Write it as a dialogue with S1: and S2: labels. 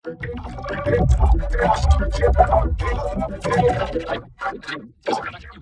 S1: Ik heb het niet. Ik heb het niet. Ik heb